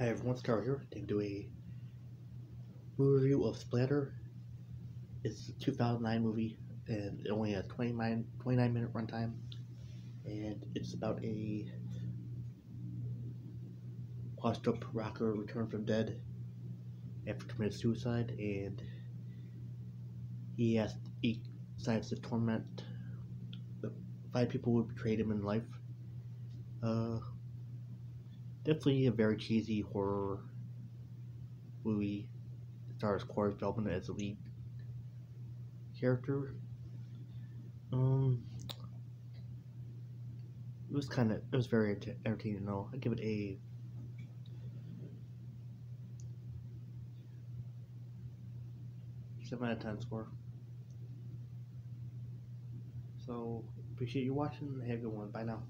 Hi everyone, Star here. Time to do a movie review of Splatter. It's a 2009 movie and it only has 29, 29 minute runtime. And it's about a washed up rocker returned from dead after committing suicide and he has he decides to torment the five people who betrayed him in life. Uh definitely a very cheesy horror movie. It stars Corey Feldman as the lead character. Um, it was kind of it was very entertaining though. I give it a seven out of ten score. So appreciate you watching. Have a good one. Bye now.